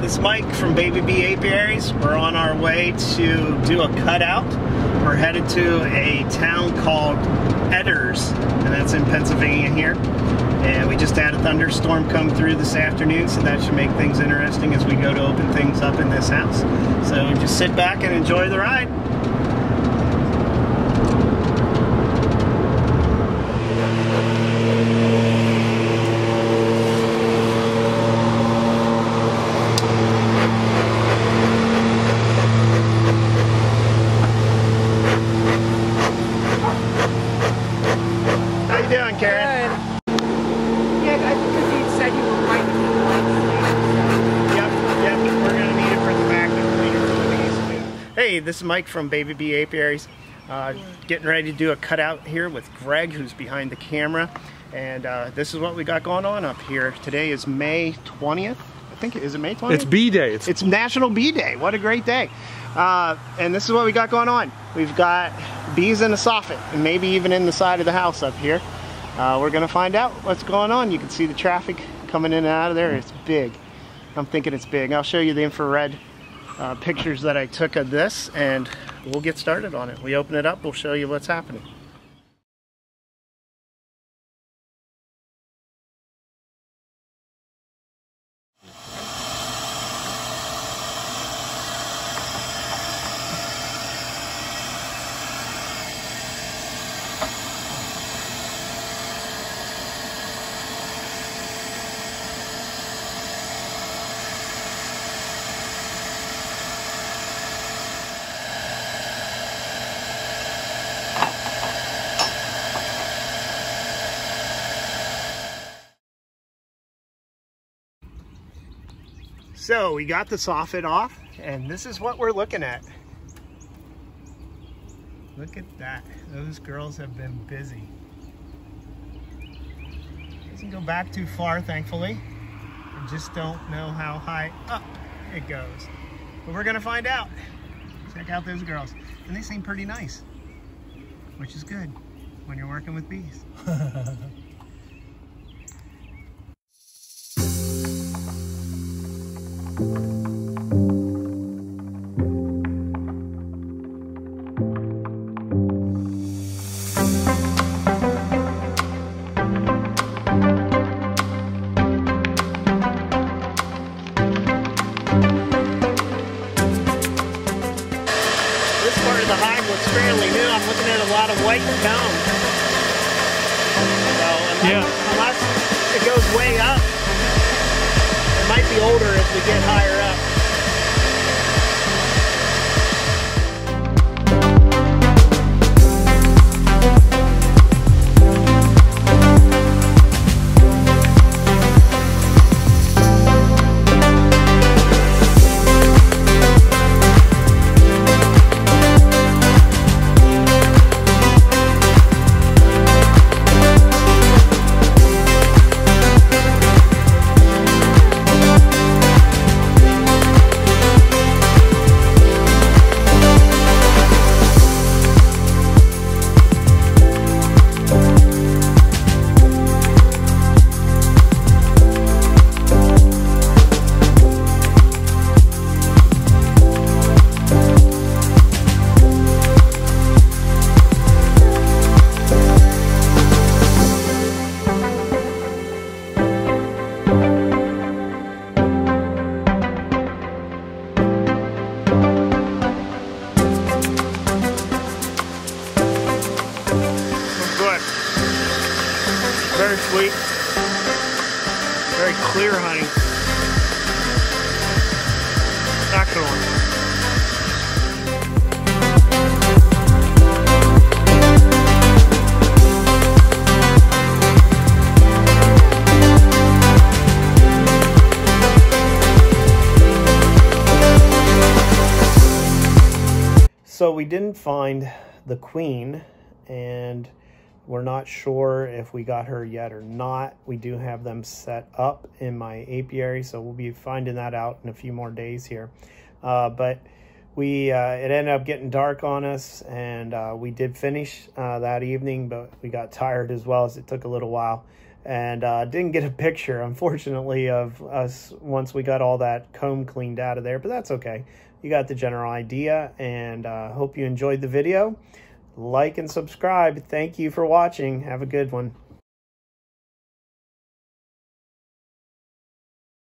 this is Mike from Baby Bee Apiaries. We're on our way to do a cutout. We're headed to a town called Etters, and that's in Pennsylvania here. And we just had a thunderstorm come through this afternoon, so that should make things interesting as we go to open things up in this house. So just sit back and enjoy the ride. How you doing, Karen? Yeah, I because he said you were right. Yep, yep, we're gonna need it for the vacuum cleaner for the bees. Hey, this is Mike from Baby Bee Apiaries. Uh, getting ready to do a cutout here with Greg, who's behind the camera. And uh, this is what we got going on up here. Today is May 20th. I think, is it May 20th? It's Bee Day. It's, It's National Bee Day. What a great day. Uh, and this is what we got going on. We've got bees in the soffit and maybe even in the side of the house up here. Uh, we're going to find out what's going on. You can see the traffic coming in and out of there. It's big. I'm thinking it's big. I'll show you the infrared uh, pictures that I took of this and we'll get started on it. We open it up, we'll show you what's happening. So we got the soffit off and this is what we're looking at. Look at that. Those girls have been busy. Doesn't go back too far, thankfully. I just don't know how high up it goes. But we're gonna find out. Check out those girls. And they seem pretty nice, which is good when you're working with bees. looks fairly new. I'm looking at a lot of white combs. So unless, Yeah. unless it goes way up, it might be older as we get higher up. Very sweet. Very clear honey. Excellent. So we didn't find the queen, and we're not sure if we got her yet or not. We do have them set up in my apiary, so we'll be finding that out in a few more days here. Uh, but we uh, it ended up getting dark on us, and uh, we did finish uh, that evening, but we got tired as well as it took a little while, and uh, didn't get a picture, unfortunately, of us once we got all that comb cleaned out of there. But that's okay. You got the general idea, and uh, hope you enjoyed the video. Like and subscribe. Thank you for watching. Have a good one.